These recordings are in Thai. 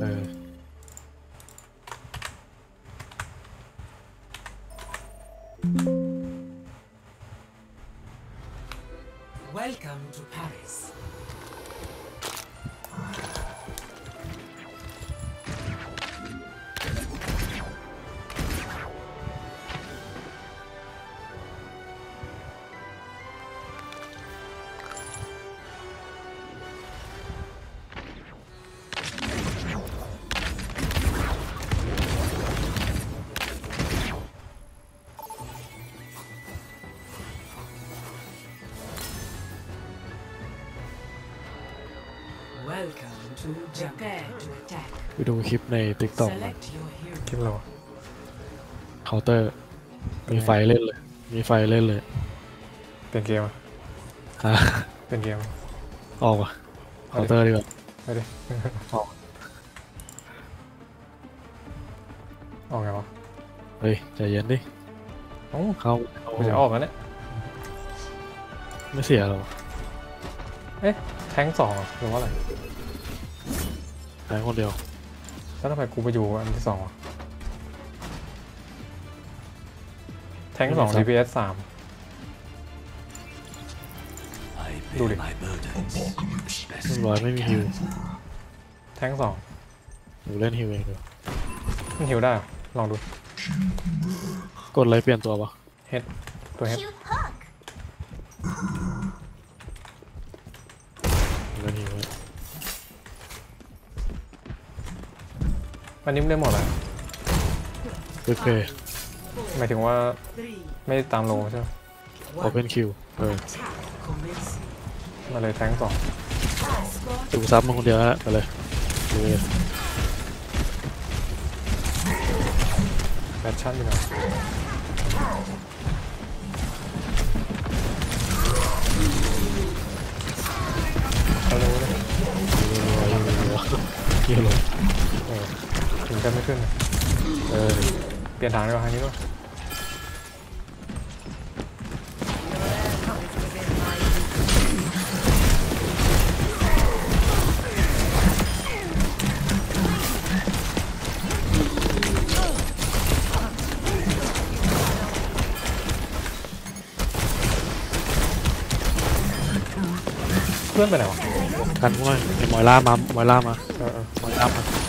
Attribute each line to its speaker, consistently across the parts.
Speaker 1: เออ
Speaker 2: Welcome to Paris.
Speaker 1: ไปดูคลิปใน TikTok
Speaker 2: Select your hero.
Speaker 3: คลิปเรา
Speaker 1: เคาน์เตอร์ มีไฟเล่นเลย มีไฟเล่นเลย
Speaker 3: เปลี่ยนเกมอะ
Speaker 1: ฮะ
Speaker 3: เปลี่ยนเกมอะ
Speaker 1: ออกว่ะเคาน์เตอร์ดีกว่า
Speaker 3: ไม่ดิ
Speaker 1: ออก
Speaker 3: ออกไงวะ
Speaker 1: เฮ้ยใจเย็นดิ
Speaker 3: โอ้า
Speaker 1: เข้า
Speaker 3: ไม่จะออกแล้วเนี่ย
Speaker 1: ไม่เสียหรอก
Speaker 3: แท้งสองเหรอหรือว่าอะไร
Speaker 1: แพ้คนเดียว
Speaker 3: แล้วทำไมกูไปอยู่อันที่สองวะแท้งสอง DPS สาม
Speaker 2: I
Speaker 3: bear
Speaker 2: my burdens.
Speaker 1: เรียบร้อยไม่มีฮิว
Speaker 3: แท้งสอง
Speaker 1: หนูเล่นฮิวเองเดียว
Speaker 3: มันหิวได้เหรอลองดู
Speaker 1: กดอะไรเปลี่ยนตัวปะ
Speaker 3: ตัวเฮด อันนี้ไม่ได้หมดเลย
Speaker 1: ควิกเพย์
Speaker 3: หมายถึงว่า
Speaker 2: Three.
Speaker 3: ไม่ตามโลใช่ไหม
Speaker 1: โอเพนคิวเออ
Speaker 2: Attack commencing.
Speaker 3: มาเลยแท้งสอง
Speaker 1: ดูซับมาคนเดียวแล้วไปเลยดูเลย
Speaker 3: แบทชั่นอยู่ไหนเอาเลยเลย
Speaker 1: ฮิวเลย
Speaker 3: เออ ถึงกันไม่ขึ้นเลย
Speaker 1: เออ
Speaker 3: เปลี่ยนทางดีกว่าทางนี้ด้วยเพื่อนไปไหนวะ
Speaker 1: กันพวกมันไอ้มอยล่ามามอยล่ามา
Speaker 3: เออเออ
Speaker 1: มอยล่ามา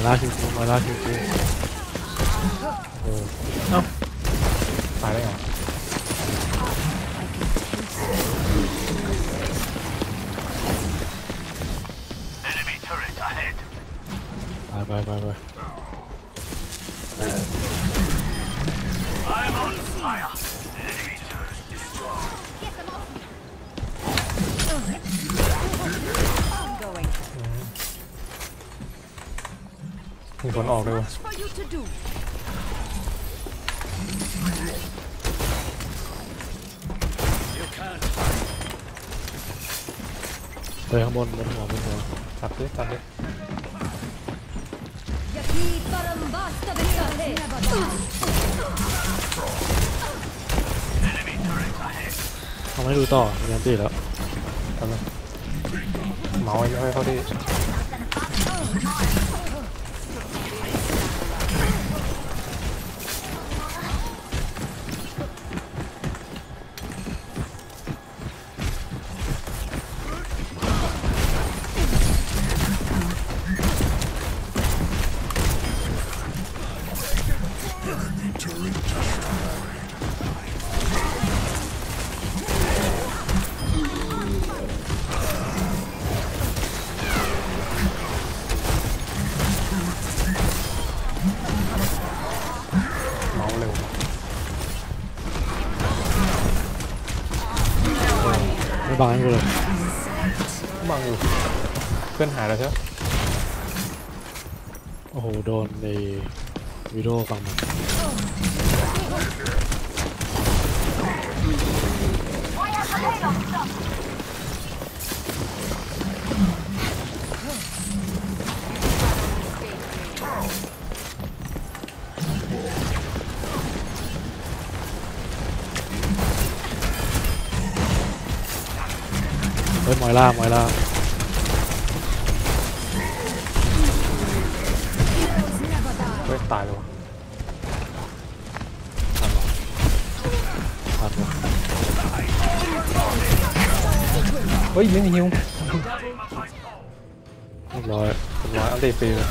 Speaker 1: มอยล่าชิวๆม
Speaker 3: มีคนออกด้วยวะ
Speaker 4: For you to do.
Speaker 1: ไปข้างบนบนหัวบนหัว
Speaker 3: จับดิจับดิ
Speaker 4: Yaki barambasta bisate.
Speaker 1: ทำให้ดูต่อมีอันตีแล้ว
Speaker 3: ทำเลยเมาส์ให้เข้าที่
Speaker 1: บังให้กูเลย
Speaker 3: บังอยู่เพื่อนหายแล้วใช่ไหม
Speaker 1: โอ้โห โดนในวิดีโอฟังมัน mỏi la mỏi la เฮ้ยตายเลยวะทันวะทันวะเฮ้
Speaker 3: ยไม่มีฮิว
Speaker 1: เรียบร้อย
Speaker 3: เรียบร้อยอันเดฟรีเลย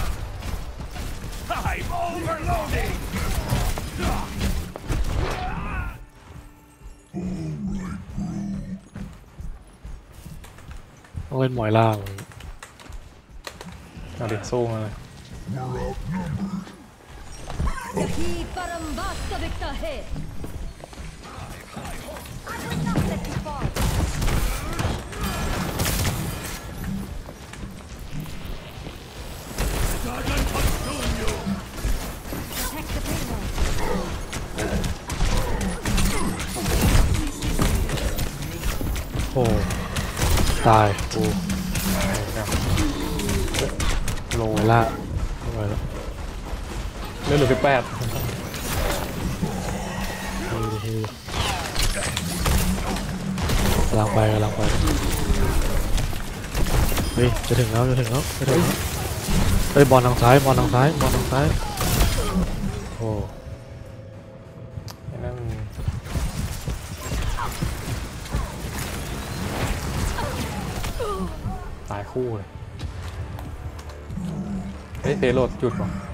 Speaker 1: เล่นหมอยล่าง
Speaker 3: เอาดิสู้มาเลย
Speaker 1: ตายกู
Speaker 3: โล
Speaker 1: หมอยล่างไม่ไหวแล้ว
Speaker 3: เลือดเหลือสิบแปด
Speaker 1: กำลังไปกำลังไปเฮ้ยจะถึงแล้วจะถึงแล้วจะถึงแล้วเฮ้ยบอลทางซ้ายบอลทางซ้ายบอลทางซ้าย
Speaker 3: คู่เลย เฮ้ยเทโรดหยุดว่ะ
Speaker 5: The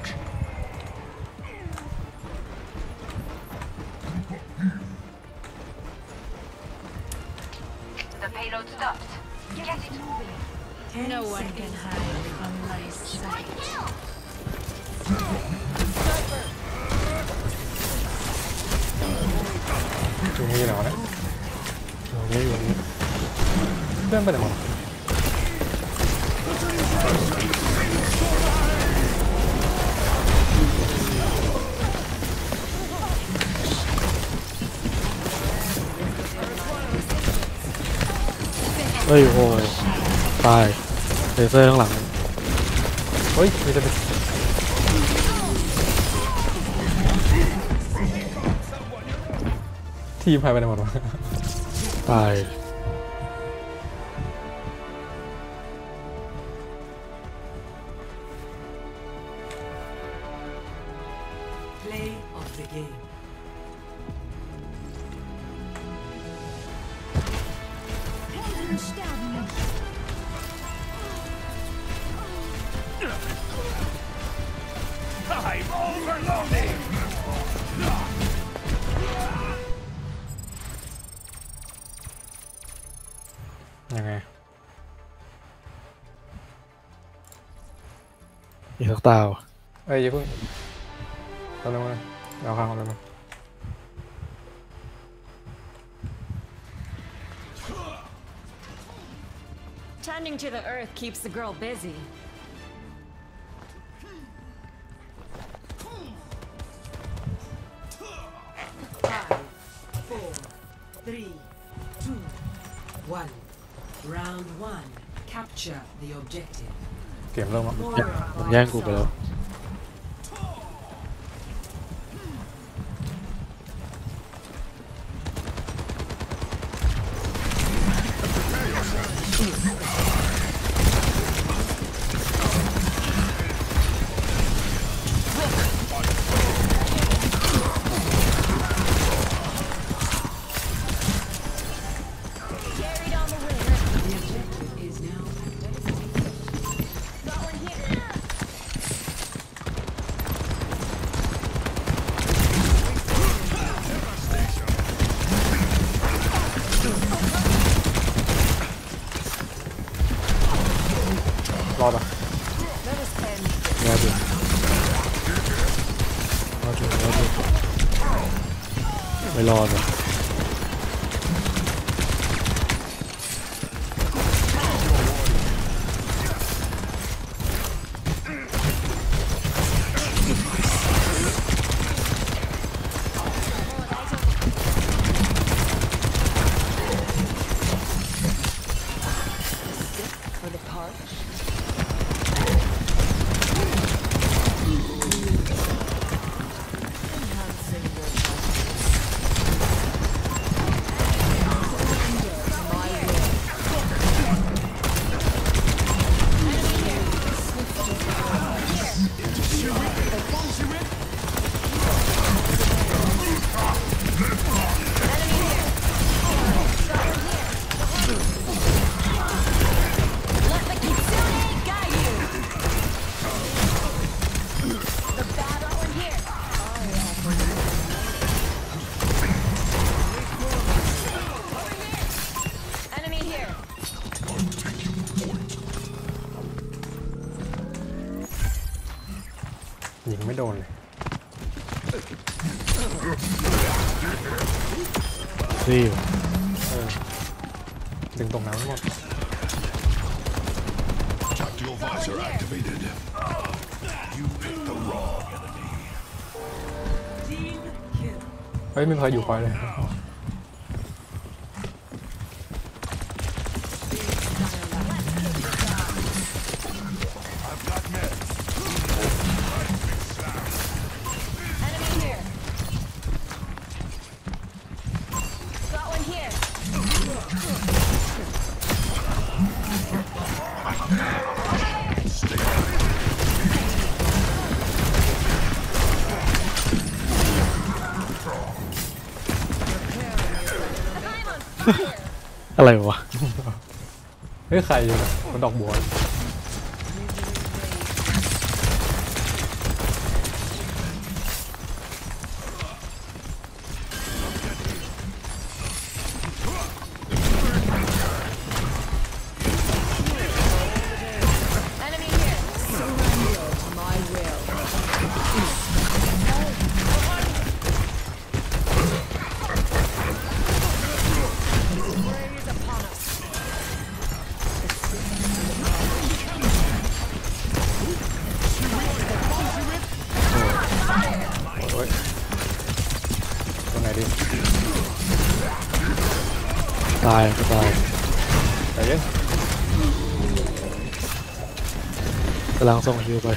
Speaker 3: เฮ้
Speaker 1: ยโอ้ยตายเลเซอร์ข้างหลัง
Speaker 3: เฮ้ยมีแต่เป็นทีมหายไปไหนหมดวะ
Speaker 1: ตาย
Speaker 3: ยังไง
Speaker 1: อีกสักตาว
Speaker 3: เอ้ยอย่าเพิ่งตอนนั้นมาเอาข้างของเรามา
Speaker 2: Round one. Capture the objective.
Speaker 3: เกมเริ่มแล้ว
Speaker 2: Aura
Speaker 1: มัน
Speaker 2: by
Speaker 1: แย่งกูไปแล้ว ไม่
Speaker 3: ค่อ อะ
Speaker 1: ไรวะ
Speaker 3: เฮ้ยใครอยู่นะมันดอกบัว
Speaker 1: กำลังส่งฮิวไป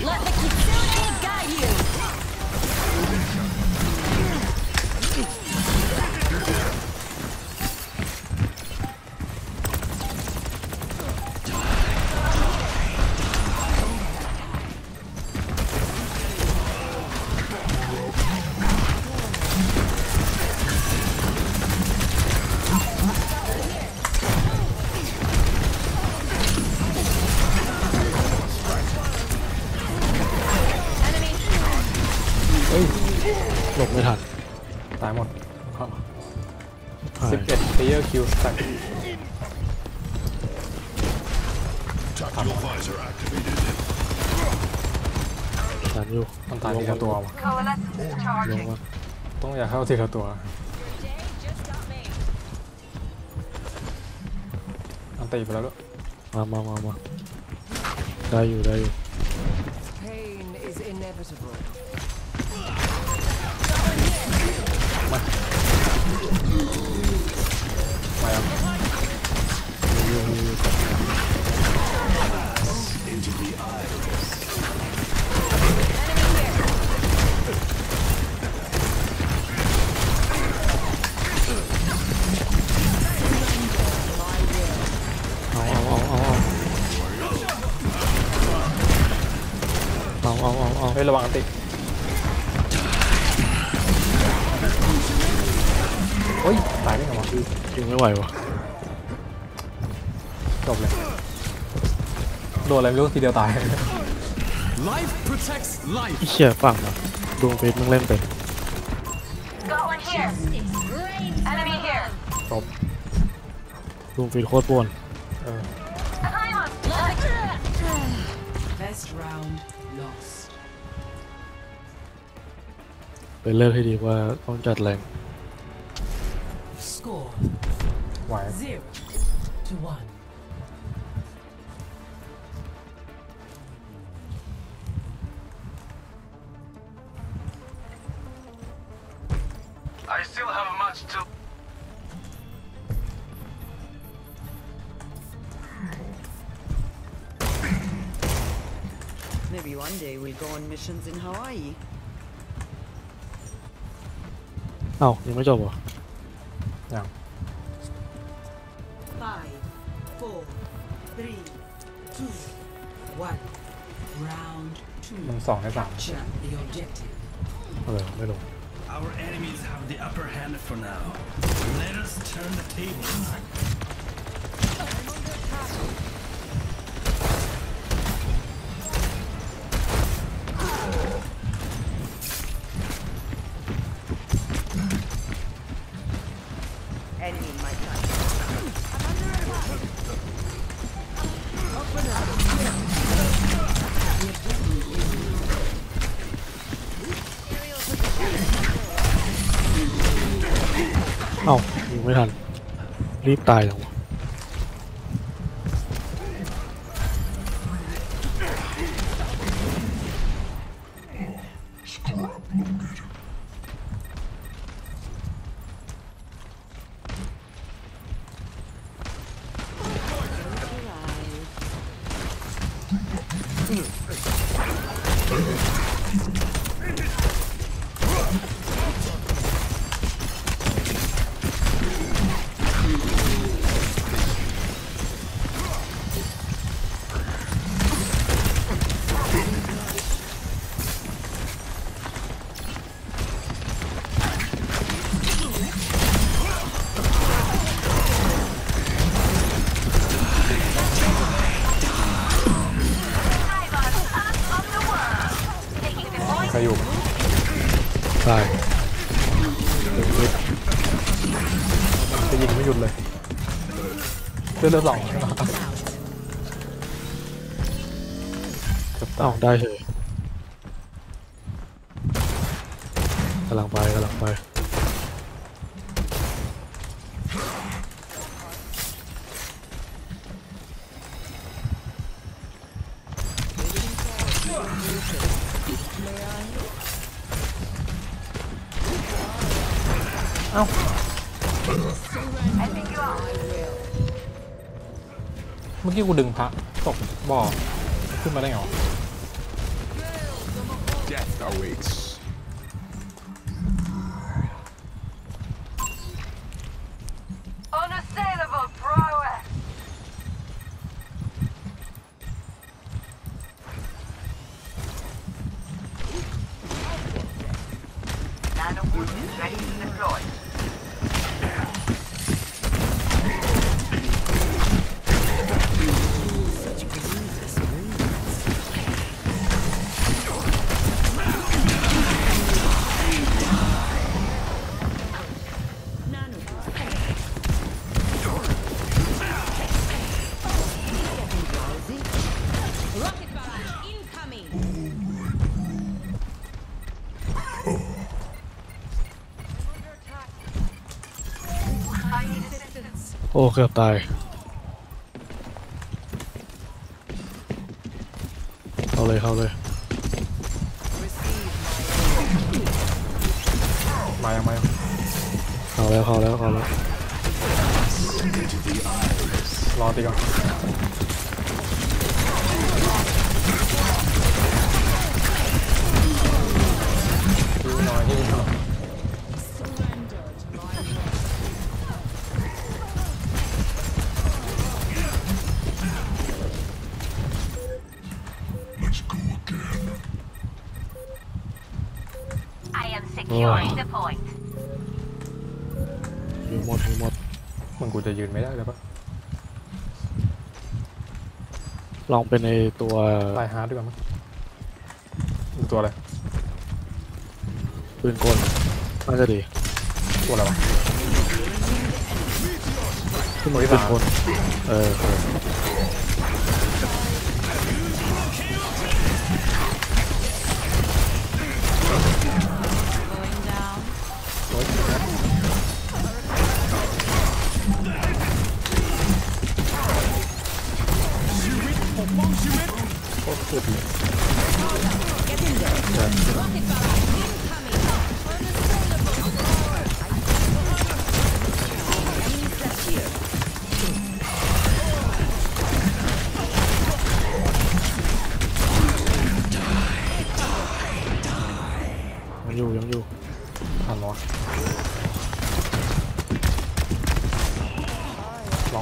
Speaker 1: หลบไม่ทัน
Speaker 3: ตายหมด
Speaker 1: หาย
Speaker 3: สิบเอ็ด player kill stack
Speaker 6: Tactical visor activated.
Speaker 1: ทันอยู่
Speaker 3: มันตายทีละตัวว่ะ
Speaker 5: Coalescence
Speaker 1: ลง
Speaker 5: charging.
Speaker 1: มา
Speaker 3: ต้องอย่าเข้าทีละตัว
Speaker 4: Jay just got me.
Speaker 3: อันตีไปแล้วด้วย
Speaker 1: มามามามาได้อยู่ได้อยู่ เฮ้
Speaker 3: ยระวังอันติโอ้ยตายได้ไงวะ
Speaker 1: ยิงไม่ไหววะ
Speaker 3: อะไรไม่รู้ทีเดียวตาย
Speaker 6: Life protects life.
Speaker 1: ไอ้เชี่ยฝั่งนะดวงเพชรมึงเล่นเป็น
Speaker 5: Got one here. Enemy here.
Speaker 3: จบ
Speaker 1: ดวงเพชรโคตรป่วน
Speaker 3: เออ
Speaker 5: I'm on.
Speaker 2: Best round lost.
Speaker 1: เป็นเลิกให้ดีว่าต้องจัดแรง
Speaker 2: Score
Speaker 3: ไหว
Speaker 7: in Hawaii.
Speaker 1: Oh, you may
Speaker 3: double. Yeah.
Speaker 2: Five, four, three, two, one. Round two. Capture the objective.
Speaker 8: Our enemies have the upper hand for now. Let us turn the tables.
Speaker 1: รีบตายแล้วะ
Speaker 3: เลือดเลือดสองเกือบตา
Speaker 1: อ้ายได้เฉยกำลังไปกำลังไป
Speaker 3: กี้กูดึงพระตกบ่อขึ้นมาได้ไงวะ
Speaker 1: อ้เกือบตายเข้าเลยเข้าเลย
Speaker 3: มายังมายัง
Speaker 1: เข้าแล้วเข้าแล้วเข้าแล้ว
Speaker 3: รอตีก่อนฮิวหน่อยฮิ จะยืนไม่ได้เลยปะ
Speaker 1: ลองเป็นในตัว
Speaker 3: ไลฮาร์ดดีกว่ามั้งอีกตัวอะไร
Speaker 1: ปืนกลน่าจะดี
Speaker 3: ตัวอะไรวะ
Speaker 1: ที่มัน
Speaker 3: โอ้ย
Speaker 1: ปืน
Speaker 3: สาม
Speaker 1: กลเออเออ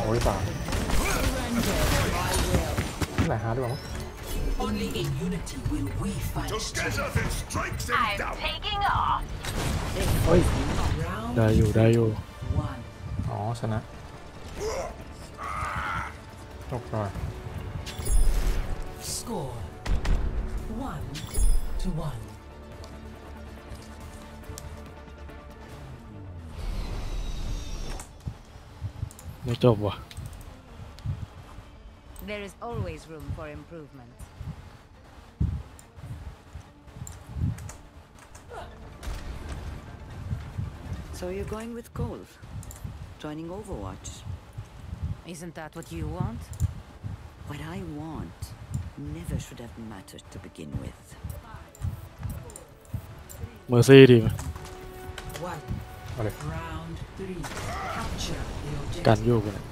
Speaker 3: ล
Speaker 1: อง
Speaker 3: โอ้ยสามไลฮาร์ดดีกว่ามั้ง
Speaker 8: Only in unity will we fight.
Speaker 6: Together then strike them
Speaker 5: I'm
Speaker 6: down.
Speaker 5: taking off.
Speaker 1: ได้อยู่ได้อยู่
Speaker 8: One.
Speaker 3: อ๋อชนะจบก่อน
Speaker 8: Score. One to one.
Speaker 1: ไม่จบว่ะ
Speaker 4: There is always room for improvement.
Speaker 7: So you're going with gold? joining Overwatch.
Speaker 4: Isn't that what you want?
Speaker 7: What I want never should have mattered to begin with.
Speaker 1: เมอร์ซี่ดีไหม
Speaker 2: One.
Speaker 3: เอาเลย
Speaker 2: Round three. Capture the objective.
Speaker 1: กันโยกไปเนี่ย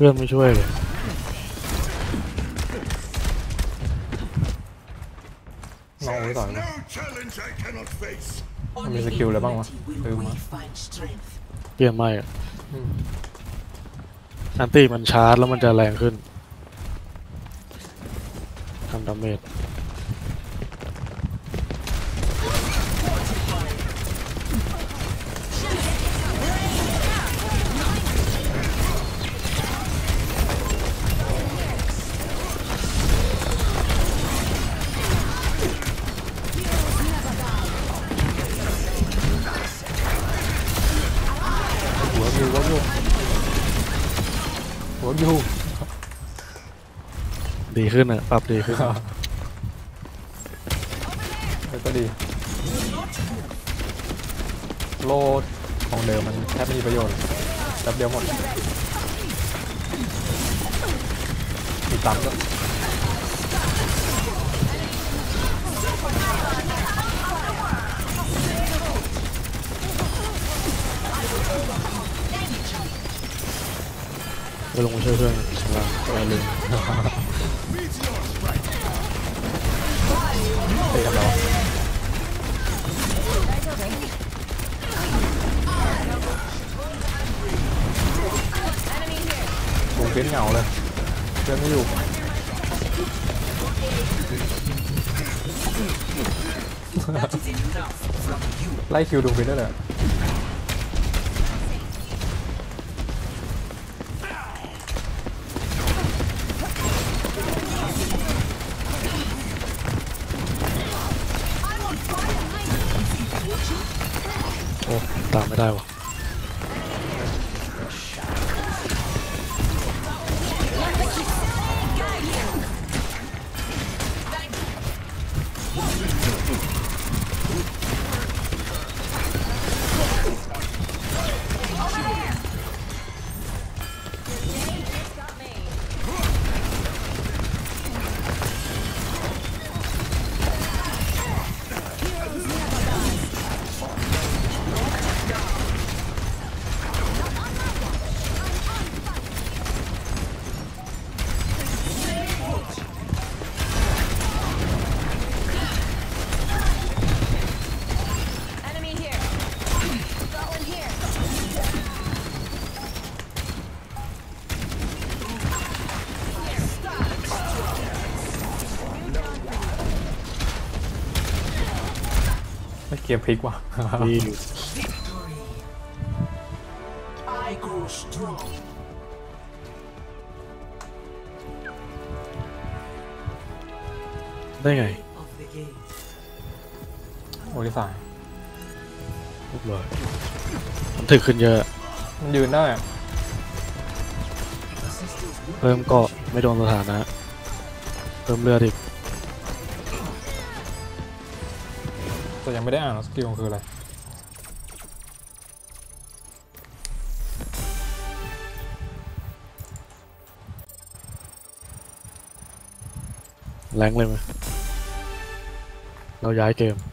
Speaker 1: เพื่อนไม่ช่วยเลย
Speaker 3: น้องเอาไว้ต่อย
Speaker 6: No challenge I cannot face.
Speaker 3: มันมี skill อะไรบ้างวะ
Speaker 2: Will
Speaker 3: ลืม
Speaker 2: we
Speaker 3: มา
Speaker 2: find strength?
Speaker 1: เปลี่ยนไม่อะ
Speaker 3: อืม
Speaker 1: อันนี้มันชาร์จแล้วมันจะแรงขึ้นทำ
Speaker 3: damage
Speaker 1: ดีขึ้นอะปรับดีขึ้น
Speaker 3: แล้วก็ดี โลดของเดิมมันแทบไม่มีประโยชน์แป๊บเดียวหมดมีตังค์ด้วย
Speaker 1: ไปลงมาช่วยเพื่อนข้างล่างไปเลย
Speaker 3: ไล่คิวดูไปนได้เลย กมพลิกว่ะ
Speaker 1: ดี
Speaker 2: Victory. I grow strong.
Speaker 1: ได้ไง
Speaker 2: Of the game.
Speaker 3: โอ้ยสาย
Speaker 1: เรียบร้อยมันถึกขึ้นเยอะ
Speaker 3: มันยืนได้อะ
Speaker 1: เพิ่มเกาะไม่โดนสถานะเพิ่มเลือดอีก
Speaker 3: แต่ยังไม่ได้อ่านว่าสกิลมันคืออะไร
Speaker 1: แรงเลยไหมเราย้ายเกม
Speaker 3: เออ